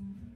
Mm-hmm.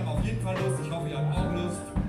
haben auf jeden Fall Lust. Ich hoffe, ihr habt auch Lust.